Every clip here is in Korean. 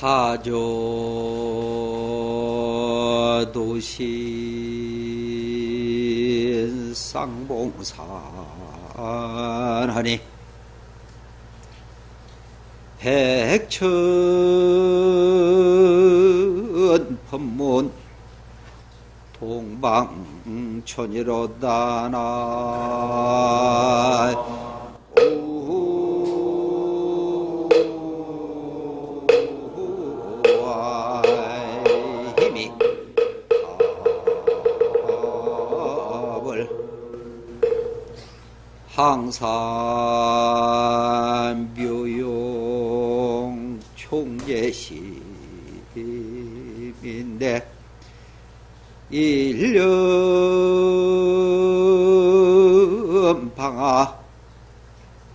사조 도신 쌍봉산하니 백천 법문 동방천이로다나 항산 묘용 총재심인데 일념 방아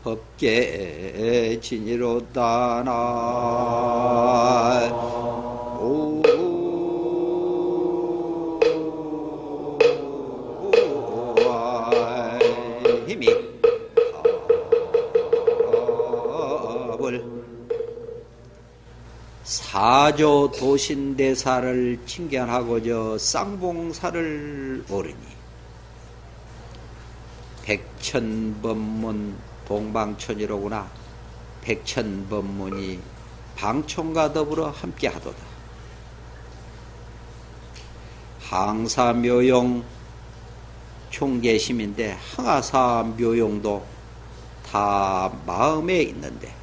법계 진이로다나 사조 도신대사를 칭견하고저 쌍봉사를 오르니 백천법문 동방천이로구나. 백천법문이 방총과 더불어 함께하도다. 항사묘용 총계심인데 항아사 묘용도 다 마음에 있는데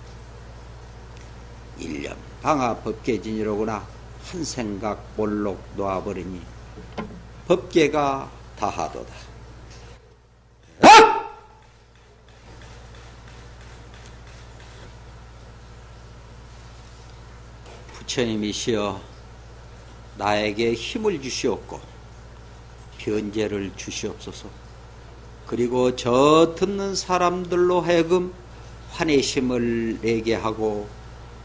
일념 방아 법계진이로구나 한 생각 볼록 놓아버리니 법계가 다하도다. 아! 부처님이시여 나에게 힘을 주시옵고 변제를 주시옵소서. 그리고 저 듣는 사람들로 하여금 환희심을 내게 하고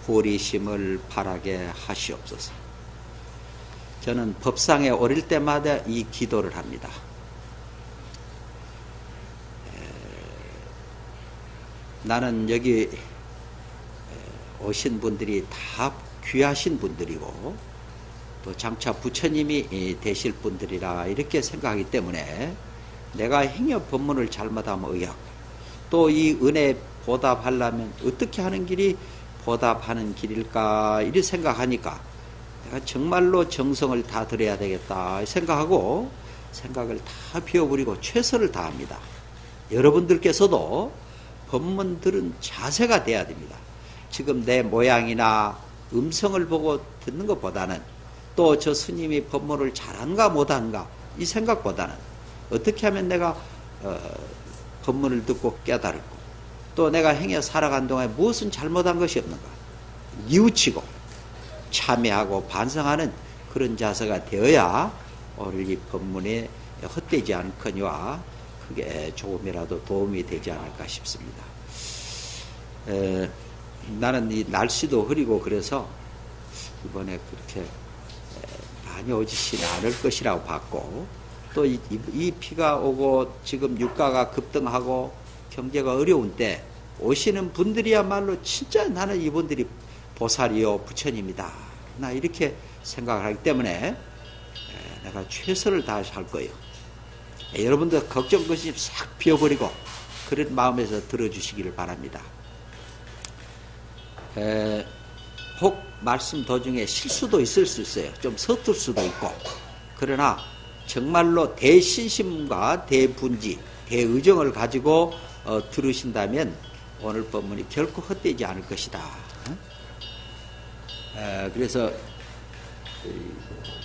보리심을 바라게 하시옵소서. 저는 법상에 오를 때마다 이 기도를 합니다. 나는 여기 오신 분들이 다 귀하신 분들이고 또 장차 부처님이 되실 분들이라 이렇게 생각하기 때문에 내가 행여 법문을 잘못하면 의학 또 이 은혜 보답하려면 어떻게 하는 길이 보답하는 길일까 이리 생각하니까 내가 정말로 정성을 다 들여야 되겠다 생각하고 생각을 다 비워버리고 최선을 다합니다. 여러분들께서도 법문 들은 자세가 돼야 됩니다. 지금 내 모양이나 음성을 보고 듣는 것보다는 또 저 스님이 법문을 잘한가 못한가 이 생각보다는 어떻게 하면 내가 어, 법문을 듣고 깨달고 또 내가 행해 살아간 동안에 무엇은 잘못한 것이 없는가? 뉘우치고 참여하고 반성하는 그런 자세가 되어야 오늘 이 법문에 헛되지 않거니와 그게 조금이라도 도움이 되지 않을까 싶습니다. 에, 나는 이 날씨도 흐리고 그래서 이번에 그렇게 많이 오지는 않을 것이라고 봤고 또이 비가 오고 지금 유가가 급등하고 경제가 어려운 때 오시는 분들이야말로 진짜 나는 이분들이 보살이요 부처님이다. 나 이렇게 생각을 하기 때문에 내가 최선을 다해서 할 거예요. 여러분들 걱정 것이 싹 비워버리고 그런 마음에서 들어주시기를 바랍니다. 에, 혹 말씀 도중에 실수도 있을 수 있어요. 좀 서툴 수도 있고. 그러나 정말로 대신심과 대분지, 대의정을 가지고 어, 들으신다면 오늘 법문이 결코 헛되지 않을 것이다. 어? 그래서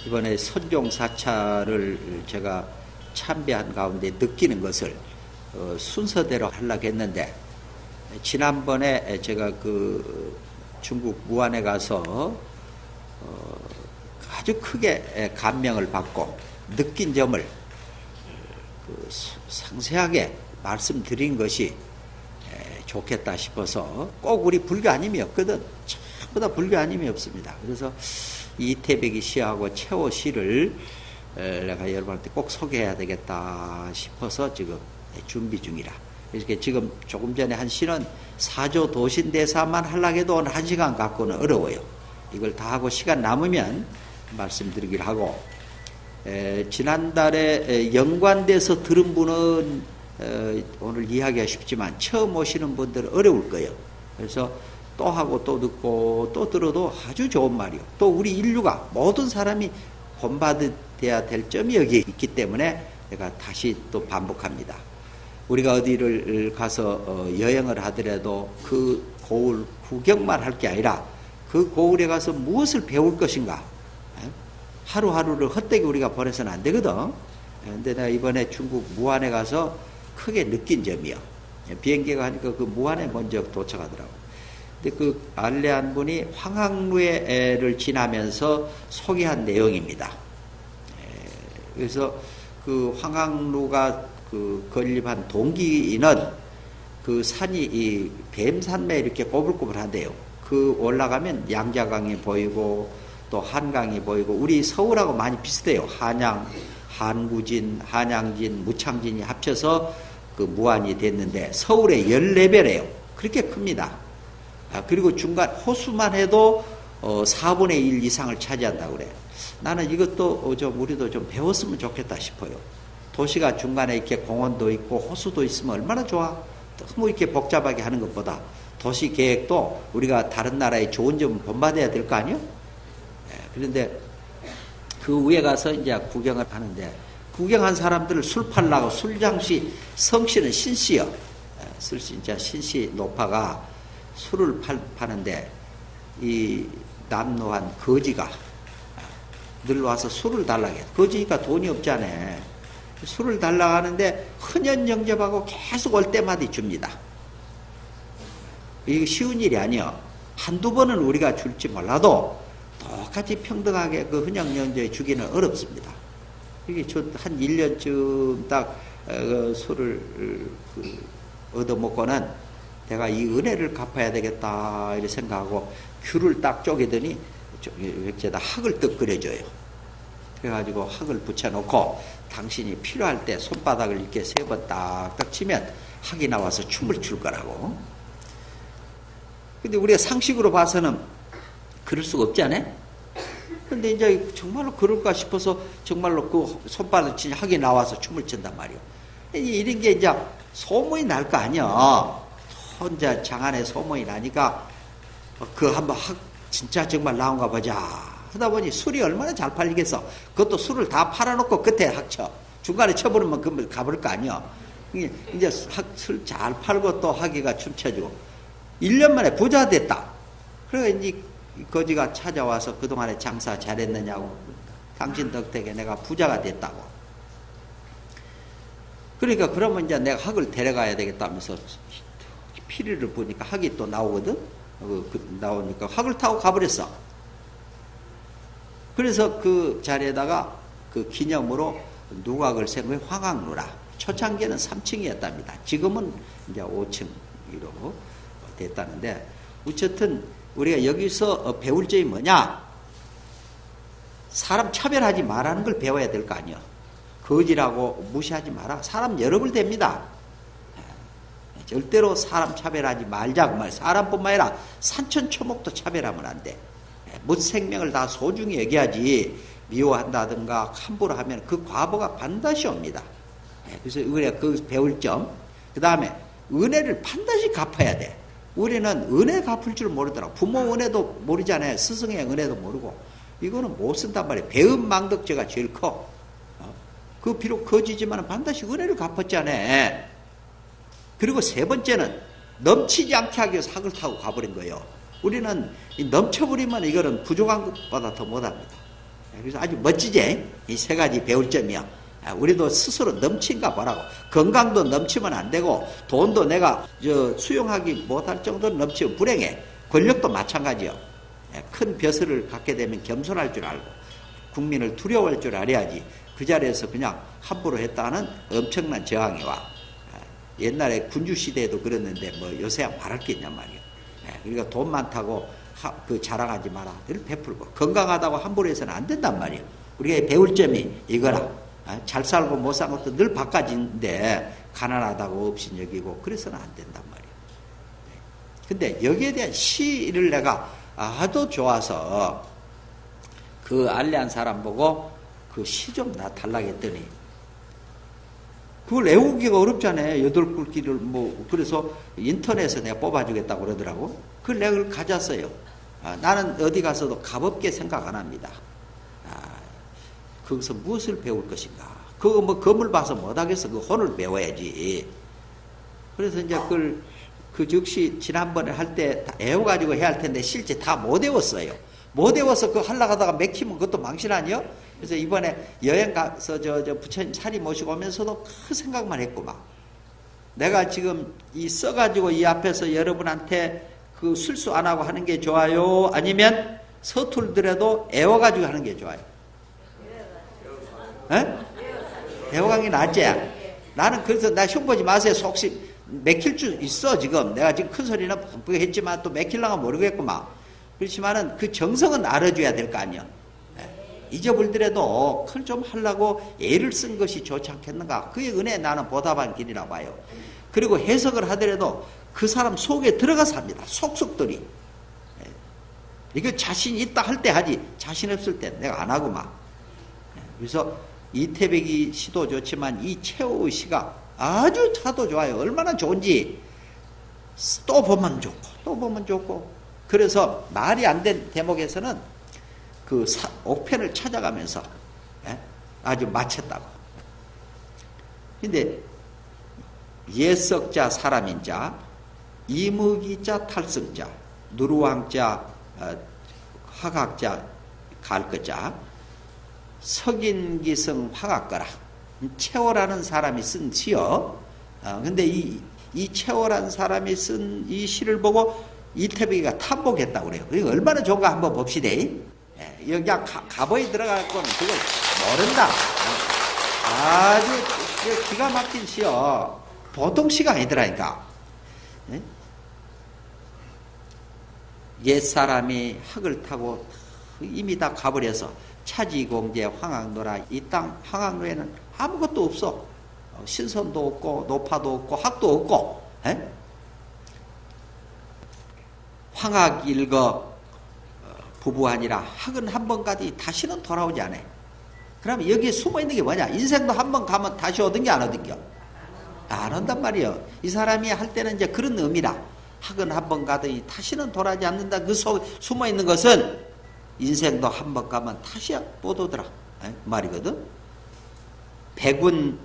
이번에 선종 사찰을 제가 참배한 가운데 느끼는 것을 어, 순서대로 하려고 했는데 지난번에 제가 그 중국 무안에 가서 어, 아주 크게 감명을 받고 느낀 점을 그 상세하게 말씀드린 것이 좋겠다 싶어서 꼭 우리 불교 아님이 없거든. 전부 다 불교 아님이 없습니다. 그래서 이태백이 시하고 최호 시를 내가 여러분한테 꼭 소개해야 되겠다 싶어서 지금 준비 중이라. 이렇게 지금 조금 전에 한 시는 사조 도신대사만 하려고 해도 오늘 한 시간 갖고는 어려워요. 이걸 다 하고 시간 남으면 말씀드리기를 하고, 에, 지난달에 연관돼서 들은 분은 에, 오늘 이야기가 쉽지만 처음 오시는 분들은 어려울 거예요. 그래서 또 하고 또 듣고 또 들어도 아주 좋은 말이요. 또 우리 인류가 모든 사람이 본받아야 될 점이 여기 있기 때문에 내가 다시 또 반복합니다. 우리가 어디를 가서 어, 여행을 하더라도 그 고을 구경만 할 게 아니라 그 고을에 가서 무엇을 배울 것인가 예? 하루하루를 헛되게 우리가 보내서는 안 되거든. 근데 내가 이번에 중국 무안에 가서 크게 느낀 점이요. 예, 비행기가 하니까 그 무안에 먼저 도착하더라고. 근데 그 알레한 분이 황학루에를 지나면서 소개한 내용입니다. 예, 그래서 그 황학루가 그 건립한 동기인은 그 산이 이 뱀산매 이렇게 꼬불꼬불한데요. 그 올라가면 양자강이 보이고 또 한강이 보이고 우리 서울하고 많이 비슷해요. 한양, 한구진, 한양진, 무창진이 합쳐서 그 무안이 됐는데 서울의 14배래요. 그렇게 큽니다. 아, 그리고 중간 호수만 해도 어, 4분의 1 이상을 차지한다고 그래. 나는 이것도 어, 좀 우리도 좀 배웠으면 좋겠다 싶어요. 도시가 중간에 이렇게 공원도 있고 호수도 있으면 얼마나 좋아. 너무 이렇게 복잡하게 하는 것보다 도시 계획도 우리가 다른 나라의 좋은 점을 본받아야 될 거 아니요? 예, 그런데 그 위에 가서 이제 구경을 하는데 구경한 사람들을 술 팔라고 술장시 성씨는 신씨요. 예, 술 진짜 신씨 노파가 술을 팔, 파는데 이 남노한 거지가 늘 와서 술을 달라고 해. 거지니까 돈이 없잖아. 술을 달라고 하는데 흔연 영접하고 계속 올 때마다 줍니다. 이게 쉬운 일이 아니요. 한두 번은 우리가 줄지 몰라도 똑같이 평등하게 그 흔연 영접에 주기는 어렵습니다. 이게 저 한 1년쯤 딱 어, 그 술을 그 얻어먹고는 내가 이 은혜를 갚아야 되겠다 이렇게 생각하고 귤을 딱 쪼개더니 웩제다 학을 떡 끓여줘요. 그래가지고 학을 붙여놓고 당신이 필요할 때 손바닥을 이렇게 세 번 딱딱 치면 학이 나와서 춤을 출 거라고. 근데 우리가 상식으로 봐서는 그럴 수가 없지 않아? 근데 이제 정말로 그럴까 싶어서 정말로 그 치니 학이 나와서 춤을 춘단 말이오. 이런 게 이제 소문이 날 거 아니야. 혼자 장안에 소문이 나니까 그 한번 학 진짜 정말 나온가 보자. 하다 보니 술이 얼마나 잘 팔리겠어. 그것도 술을 다 팔아놓고 끝에 학쳐. 중간에 쳐버리면 그 가버릴 거 아니야. 이제 술 잘 팔고 또 하기가 춤춰주고. 1년 만에 부자 됐다. 그래서 이제 거지가 찾아와서 그동안에 장사 잘했느냐고. 당신 덕택에 내가 부자가 됐다고. 그러니까 그러면 이제 내가 학을 데려가야 되겠다면서 피리를 보니까 학이 또 나오거든? 그, 그 나오니까 학을 타고 가버렸어. 그래서 그 자리에다가 그 기념으로 누각을 세운 황학루라. 초창기에는 3층이었답니다. 지금은 이제 5층으로 됐다는데, 어쨌든 우리가 여기서 배울 점이 뭐냐? 사람 차별하지 말라는 걸 배워야 될 거 아니야. 거지라고 무시하지 마라. 사람 여러 분 됩니다. 절대로 사람 차별하지 말자고 말. 사람뿐만 아니라 산천 초목도 차별하면 안 돼. 못 생명을 다 소중히 여겨야지 미워한다든가 함부로 하면 그 과보가 반드시 옵니다. 예, 그래서 우리가 그 배울 점, 그 다음에 은혜를 반드시 갚아야 돼. 우리는 은혜 갚을 줄 모르더라. 부모 은혜도 모르잖아요. 스승의 은혜도 모르고. 이거는 못 쓴단 말이에요. 배은 망덕죄가 제일 커. 어? 그 비록 거지지만 반드시 은혜를 갚았잖아요. 그리고 세 번째는 넘치지 않게 하기 위해서 학을 타고 가버린 거예요. 우리는 넘쳐버리면 이거는 부족한 것보다 더 못합니다. 그래서 아주 멋지지? 이 세 가지 배울 점이야. 아, 우리도 스스로 넘친가 보라고. 건강도 넘치면 안 되고, 돈도 내가 저 수용하기 못할 정도로 넘치면 불행해. 권력도 마찬가지요. 예, 큰 벼슬을 갖게 되면 겸손할 줄 알고, 국민을 두려워할 줄 알아야지. 그 자리에서 그냥 함부로 했다는 엄청난 저항이 와. 아, 옛날에 군주 시대에도 그랬는데, 뭐 요새야 말할 게 있냔 말이야. 예, 그러니까 돈 많다고 하, 그 자랑하지 마라. 늘 베풀고 건강하다고 함부로 해서는 안 된단 말이에요. 우리가 배울 점이 이거라. 아, 잘 살고 못 산 것도 늘 바꿔진데 가난하다고 없인 여기고 그래서는 안 된단 말이에요. 네. 근데 여기에 대한 시를 내가 아주 좋아서 그 알레한 사람 보고 그 시 좀 나 달라겠더니 그걸 외우기가 어렵잖아요. 여덟 글귀를 뭐 그래서 인터넷에 내가 뽑아주겠다고 그러더라고. 그걸 내가 가졌어요. 아, 나는 어디 가서도 값없게 생각 안 합니다. 아, 거기서 무엇을 배울 것인가? 그거 뭐 검을 봐서 못하겠어. 그 혼을 배워야지. 그래서 이제 그걸 그 즉시 지난번에 할 때 애워가지고 해야 할 텐데 실제 다 못 외웠어요. 못 외워서 그거 하려고 하다가 맥히면 그것도 망신 아니요? 그래서 이번에 여행 가서 저, 저 부처님 사리 모시고 오면서도 그 생각만 했고 막. 내가 지금 이 써가지고 이 앞에서 여러분한테 그 술수 안 하고 하는 게 좋아요? 아니면 서툴더라도 애워가지고 하는 게 좋아요? 에? 애워가는 게 낫지? 나는 그래서 나 흉보지 마세요. 속시 맥힐 줄 있어 지금. 내가 지금 큰 소리는 뻔뻔 했지만 또 맥힐랑가 모르겠구만. 그렇지만은 그 정성은 알아줘야 될 거 아니야. 잊어버리더라도 그걸 좀 하려고 애를 쓴 것이 좋지 않겠는가. 그의 은혜 나는 보답한 길이라 봐요. 그리고 해석을 하더라도 그 사람 속에 들어가서 합니다. 속속들이. 예. 이거 자신 있다 할 때 하지. 자신 없을 때 내가 안 하고 막. 예. 그래서 이태백이 시도 좋지만 이 최호의 시가 아주 차도 좋아요. 얼마나 좋은지 또 보면 좋고 또 보면 좋고 그래서 말이 안 된 대목에서는 그 사, 옥편을 찾아가면서 예? 아주 마쳤다고. 근데 예석자 사람인자 이무기자 탈승자, 누루왕자, 어, 화각자, 갈거자, 석인기성 화각거라. 채호라는 사람이 쓴 시요. 어, 근데 이, 이 채호라는 사람이 쓴 이 시를 보고 이태백이가 탐복했다고 그래요. 그게 얼마나 좋은가 한번 봅시다. 예, 여기 가, 가보에 들어갈 거는 그걸 모른다. 아주 기가 막힌 시요. 보통 시가 아니더라니까. 예? 옛사람이 학을 타고 이미 다 가버려서 차지공제 황학로라 이 땅 황학로에는 아무것도 없어. 어, 신선도 없고 노파도 없고 학도 없고 에? 예? 황학 일거 어, 부부 아니라 학은 한번 가지 다시는 돌아오지 않아. 그러면 여기에 숨어 있는 게 뭐냐? 인생도 한 번 가면 다시 오든 게안 오든 겨? 안 온단 말이에요. 이 사람이 할 때는 이제 그런 의미라. 학은 한 번 가더니 다시는 돌아지 않는다. 그 속 숨어 있는 것은 인생도 한 번 가면 다시. 에? 말이거든. 백운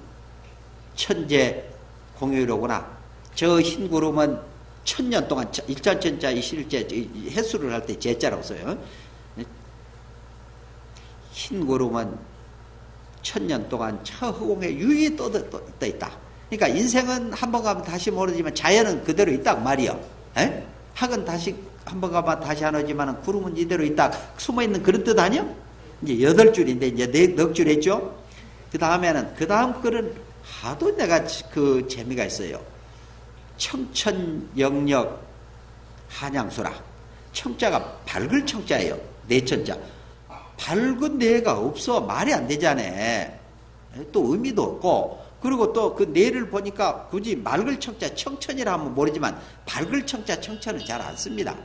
천재 공유로구나. 저 흰 구름은 천년 동안 일천천자 이 실제 해수를 할 때 제자라고 써요. 흰 구름은 천년 동안 저 허공에 유유히 떠, 떠, 떠 있다. 그러니까 인생은 한 번 가면 다시 모르지만 자연은 그대로 있다 그 말이요. 에? 학은 다시 한 번 가면 다시 안 오지만 구름은 이대로 있다. 숨어 있는 그런 뜻 아니요? 이제 여덟 줄인데 이제 넉줄 했죠. 그 다음에는 그 다음 글은 하도 내가 그 재미가 있어요. 청천영력 한양수라. 청자가 밝을 청자예요. 내천자. 밝은 뇌가 없어. 말이 안 되잖아. 또 의미도 없고. 그리고 또 그 뇌를 보니까 굳이 맑을 청자 청천이라 하면 모르지만 밝을 청자 청천은 잘 안 씁니다.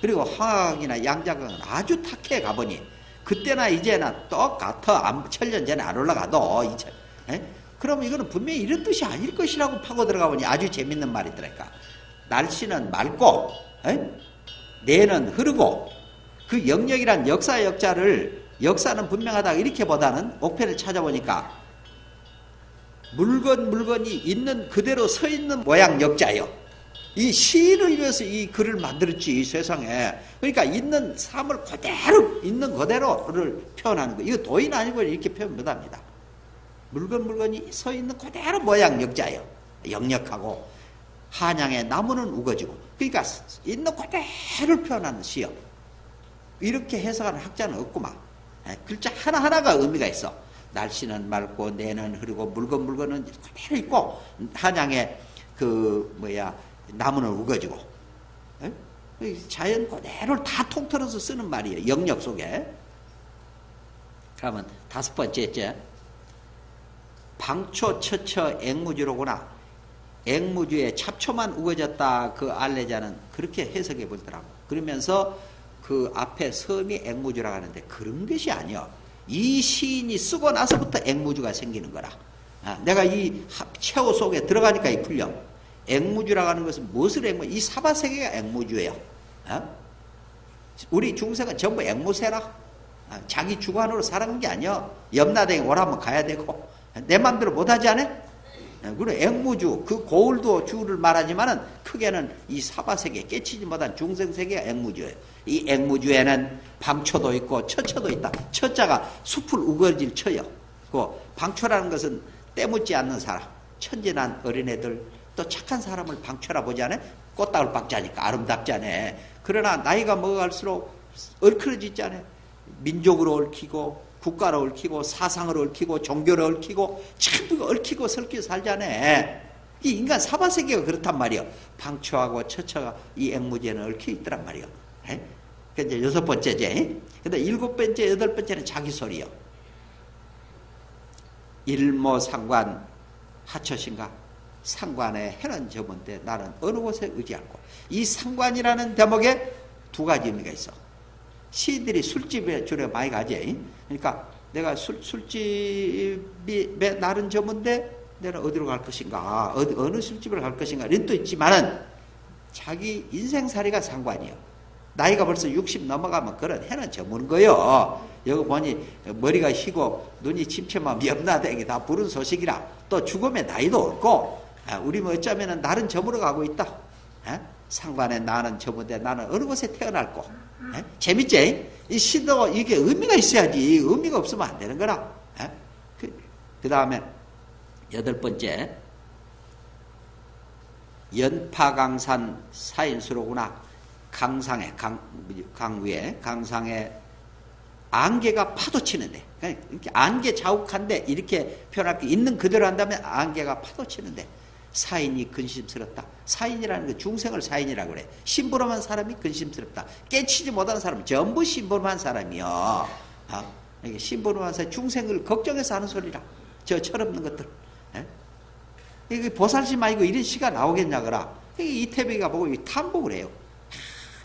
그리고 황학이나 양자강은 아주 탁해 가보니 그때나 이제나 똑같아. 천년 전에 안 올라가도 이제. 에? 그럼 이거는 분명히 이런 뜻이 아닐 것이라고 파고 들어가 보니 아주 재밌는 말이더라니까. 날씨는 맑고 에? 내는 흐르고 그 영역이란 역사 역자를 역사는 분명하다 이렇게 보다는 옥편을 찾아보니까 물건 물건이 있는 그대로 서 있는 모양 역자요. 이 시인을 위해서 이 글을 만들었지 이 세상에. 그러니까 있는 삶을 그대로 있는 그대로를 표현하는 거 이거 도인 아니고 이렇게 표현 못합니다. 물건 물건이 서 있는 그대로 모양 역자예요. 역력하고. 한양의 나무는 우거지고. 그러니까 있는 그대로를 표현하는 시요. 이렇게 해석하는 학자는 없구만. 예, 글자 하나하나가 의미가 있어 날씨는 맑고 내는 흐르고 물건 물건은 그대로 있고 한양의 그 뭐야 나무는 우거지고 에? 자연 그대로를 다 통틀어서 쓰는 말이에요. 영역 속에. 그러면 다섯 번째째 방초 처처 앵무주로구나. 앵무주에 잡초만 우거졌다 그 알레자는 그렇게 해석해 보더라고. 그러면서 그 앞에 섬이 앵무주라고 하는데 그런 것이 아니요. 이 시인이 쓰고 나서부터 앵무주가 생기는 거라. 아, 내가 이 최후 속에 들어가니까 이 풀려. 앵무주라고 하는 것은 무엇을 앵무? 이 사바 세계가 앵무주예요. 어? 우리 중생은 전부 앵무새라. 아, 자기 주관으로 살아간 게 아니야. 염라대에 오라면 가야 되고 내 마음대로 못하지 않아? 그래 앵무주 그 고울도 주를 말하지만은 크게는 이 사바 세계 깨치지 못한 중생 세계가 앵무주예요. 이 앵무주에는 방초도 있고 처처도 있다. 처자가 숲을 우거질 처요. 그 방초라는 것은 때묻지 않는 사람, 천진한 어린애들 또 착한 사람을 방초라 보지 않아? 꽃다울 박자니까 아름답지 않아. 그러나 나이가 먹어갈수록 얼큰어지지 않아? 민족으로 얽히고 국가를 얽히고 사상을 얽히고 종교를 얽히고 전부 얽히고 설키고 살잖아. 이 인간 사바세계가 그렇단 말이요. 방초하고 처처가 이 앵무제는 얽혀 있더란 말이요. 그 이제 여섯 번째지. 근데 일곱 번째, 여덟 번째는 자기 소리요. 일모상관 하처신가? 상관에 해는 저문데 나는 어느 곳에 의지하고 이 상관이라는 대목에 두 가지 의미가 있어. 시들이 술집에 주로 많이 가지. 그러니까 내가 술, 술집에 나른 점인데 내가 어디로 갈 것인가, 어디, 어느 술집을 갈 것인가, 이런 또 있지만은 자기 인생살이가 상관이요. 나이가 벌써 60 넘어가면 그런 해는 저문 거요. 여기 보니 머리가 희고 눈이 침침하면 염라대기 다 부른 소식이라 또 죽음의 나이도 없고 아, 우리 뭐 어쩌면은 나는 저물어 가고 있다. 에? 상관에 나는 저문데 나는 어느 곳에 태어날고 에? 재밌지? 이 시도 이게 의미가 있어야지 의미가 없으면 안 되는 거라. 그, 그 다음에 여덟 번째 연파강산 사인수로구나 강상에 강, 강 위에 강상에 안개가 파도치는데 이렇게 안개 자욱한데 이렇게 표현할 게 있는 그대로 한다면 안개가 파도치는데 사인이 근심스럽다. 사인이라는 게 중생을 사인이라고 그래. 심부름한 사람이 근심스럽다. 깨치지 못하는 사람은 전부 심부름한 사람이요. 아, 이게 심부름한 사람 중생을 걱정해서 하는 소리라. 저 철없는 것들. 에? 이게 보살심 아니고 이런 시가 나오겠냐거라. 이태백이가 보고 탐복을 해요.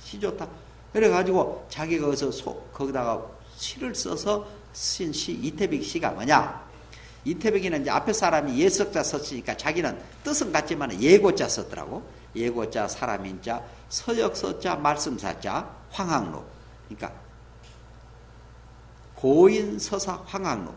아, 시 좋다. 그래가지고 자기가 어서 소, 거기다가 시를 써서 쓴 시, 이태백 시가 뭐냐? 이태백이는 이제 앞에 사람이 예석자 썼으니까 자기는 뜻은 같지만 예고자 썼더라고. 예고자, 사람인자, 서역서자, 말씀사자, 황학로. 그러니까 고인서사 황학로.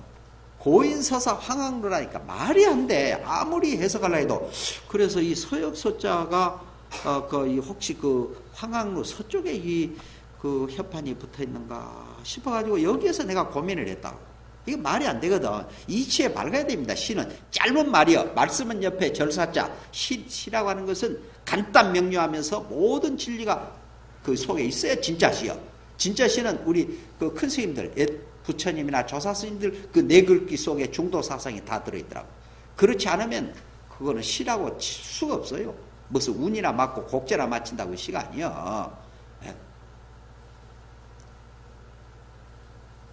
고인서사 황학로라니까 말이 안 돼. 아무리 해석하려 해도. 그래서 이 서역서자가 어, 그 혹시 그 황학로 서쪽에 이 그 협판이 붙어 있는가 싶어가지고 여기에서 내가 고민을 했다고. 이거 말이 안 되거든. 이치에 밝아야 됩니다. 시는 짧은 말이요. 말씀은 옆에 절사자. 시, 시라고 하는 것은 간단 명료하면서 모든 진리가 그 속에 있어야 진짜 시요. 진짜 시는 우리 그 큰 스님들, 부처님이나 조사 스님들 그 내글귀 속에 중도 사상이 다 들어있더라고. 그렇지 않으면 그거는 시라고 칠 수가 없어요. 무슨 운이나 맞고 곡제나 맞춘다고 시가 아니요.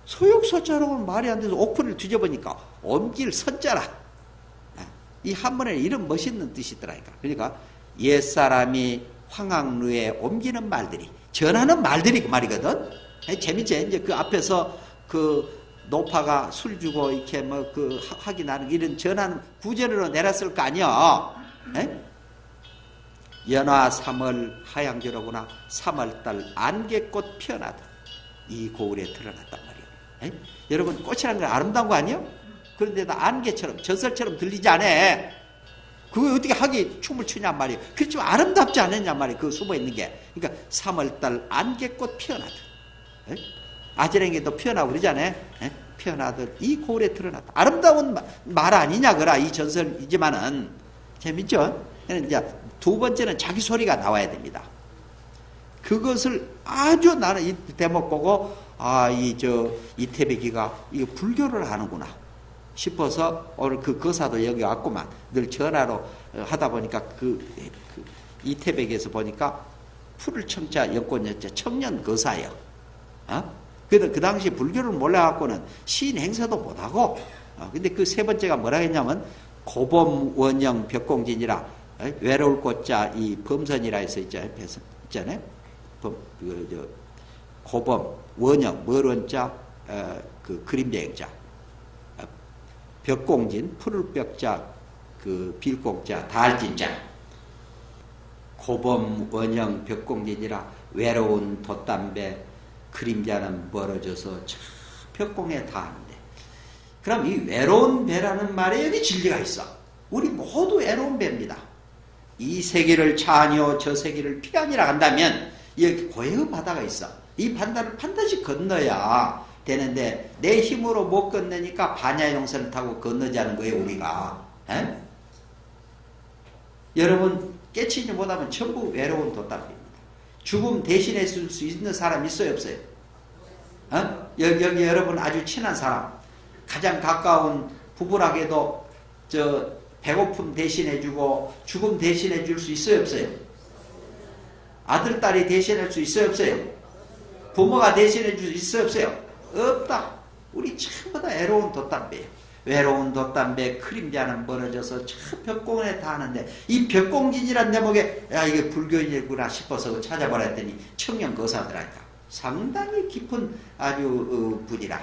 소육소자로는 말이 안 돼서 옥풀을 뒤져보니까 옮길 선자라. 이 한문에 이런 멋있는 뜻이 있더라니까. 그러니까 옛사람이 황학루에 옮기는 말들이, 전하는 말들이 그 말이거든. 재밌지? 이제 그 앞에서 그 노파가 술 주고 이렇게 뭐그 확인하는 이런 전하는 구절으로 내렸을 거 아니야. 연화 3월 하양주로구나. 3월달 안개꽃 피어나다. 이 고을에 드러났단 말이야. 에? 여러분 꽃이라는 건 아름다운 거 아니에요? 그런데 다 안개처럼 전설처럼 들리지 않아. 그거 어떻게 하기 춤을 추냐 말이에요. 그렇지만 아름답지 않느냐 말이에요. 그 숨어 있는 게. 그러니까 3월달 안개꽃 피어나듯. 에? 아지랭이도 피어나고 그러잖아요. 에? 피어나듯 이 고을에 드러났다. 아름다운 마- 말 아니냐 그라 이 전설이지만은 재밌죠? 이제 두 번째는 자기 소리가 나와야 됩니다. 그것을 아주 나는 이 대목 보고 아 이 저 이태백이가 이 불교를 하는구나 싶어서 오늘 그 거사도 여기 왔구만 늘 전화로 어, 하다 보니까 그, 그 이태백에서 보니까 풀을 청자 여권여자 청년 거사예요. 어? 그 당시 불교를 몰라갖고는 시인 행사도 못하고 어, 근데 그 세 번째가 뭐라 했냐면 고범 원형 벽공진이라 에? 외로울 꽃자 이 범선이라 해서 있잖아요. 있잖아요. 범, 그, 저, 고범 원형 머론자 어, 그 그림자 행자. 어, 벽공진 푸를 벽자 그 빌공자 달진자. 고범 원형 벽공진이라 외로운 돛담배 그림자는 멀어져서 저 벽공에 닿는데 그럼 이 외로운 배라는 말에 여기 진리가 있어. 우리 모두 외로운 배입니다 이 세계를 차하니요 저 세계를 피하니라 한다면 여기 고해의 바다가 있어 이 바다를 반드시 건너야 되는데 내 힘으로 못 건너니까 반야 용선을 타고 건너자는 거예요 우리가 에? 여러분 깨치지 못하면 전부 외로운 돛담입니다 죽음 대신해 줄 수 있는 사람 있어요 없어요? 어? 여기, 여기 여러분 아주 친한 사람 가장 가까운 부부라게도 저 배고픔 대신해 주고 죽음 대신해 줄 수 있어요 없어요? 아들 딸이 대신할 수 있어요 없어요? 부모가 대신해 줄 수 있어요 없어요? 없다. 우리 전부 다 외로운 돛담배예요. 외로운 돛담배 크림자는 멀어져서 저 벽공에 닿는데 이 벽공진이란 대목에 야 이게 불교인이구나 싶어서 찾아보라 했더니 청년 거사더라니까 상당히 깊은 아주 어, 분이라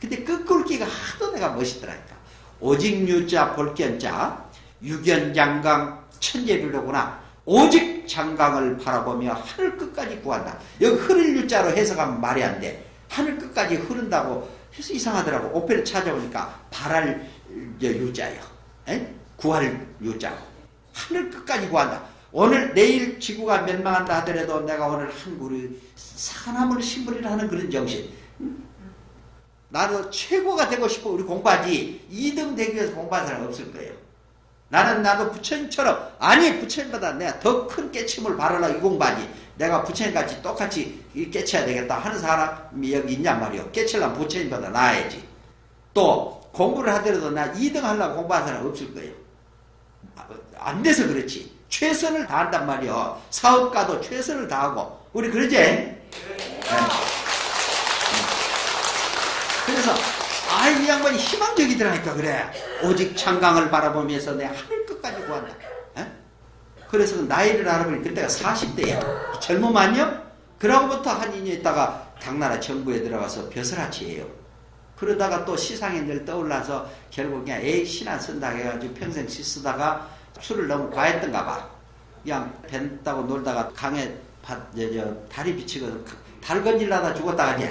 근데 끝글기가 하도 내가 멋있더라니까 오직 유자 볼견자 유견장강 천재류로구나 오직 장강을 바라보며 하늘 끝까지 구한다 여기 흐를 유자로 해석하면 말이 안 돼 하늘 끝까지 흐른다고 해서 이상하더라고. 오페를 찾아보니까 바랄 유자요. 에? 구할 유자. 하늘 끝까지 구한다. 오늘 내일 지구가 멸망한다 하더라도 내가 오늘 한 그루 사람을 심으리라 하는 그런 정신. 나도 최고가 되고 싶어 우리 공부하지 2등 되기 위해서 공부하는 사람 없을 거예요. 나는 나도 부처님처럼 아니 부처님보다 내가 더 큰 깨침을 바라라 이 공부하지 내가 부처님같이 똑같이 깨쳐야 되겠다 하는 사람이 여기 있냔 말이요. 깨치려면 부처님보다 나아야지. 또 공부를 하더라도 나 2등 하려고 공부하는 사람 없을 거예요. 안 돼서 그렇지. 최선을 다한단 말이요. 사업가도 최선을 다하고 우리 그러지? 네. 그래서 아, 이 양반이 희망적이더라니까 그래. 오직 창강을 바라보면서 내 하늘 끝까지 구한다. 에? 그래서 나이를 알아보니 그때가 40대야. 젊음 아니요? 그러고부터 한 2년 있다가 당나라 정부에 들어가서 벼슬아치예요. 그러다가 또 시상에 늘 떠올라서 결국 그냥 에이 신안 쓴다 해가지고 평생 시 쓰다가 술을 너무 과했던가 봐. 그냥 벤다고 놀다가 강에 바, 저, 저, 다리 비치고 달 건질라다 죽었다 그냥.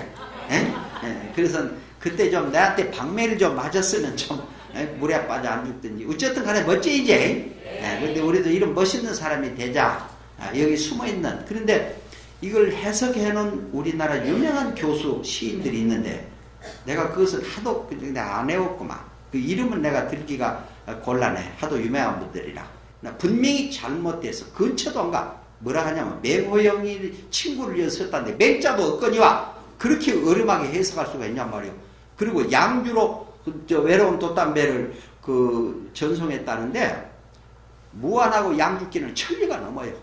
에? 에, 그래서 그때 좀 내한테 방매를 좀 맞았으면 좀 에, 물에 빠져 안 죽든지. 어쨌든 간에 멋지이지. 에, 근데 우리도 이런 멋있는 사람이 되자. 아, 여기 숨어 있는. 그런데 이걸 해석해 놓은 우리나라 유명한 교수 시인들이 있는데 내가 그것을 하도 안 해왔구만. 그 이름은 내가 들기가 곤란해. 하도 유명한 분들이라. 나 분명히 잘못돼서 근처도 안 가. 뭐라 하냐면 맹호영이 친구를 위해서 썼다는데 맹자도 없거니와 그렇게 어림하게 해석할 수가 있냔 말이오. 그리고 양주로 그저 외로운 돛담배를 그 전송했다는데 무안하고 양주기는 천리가 넘어요.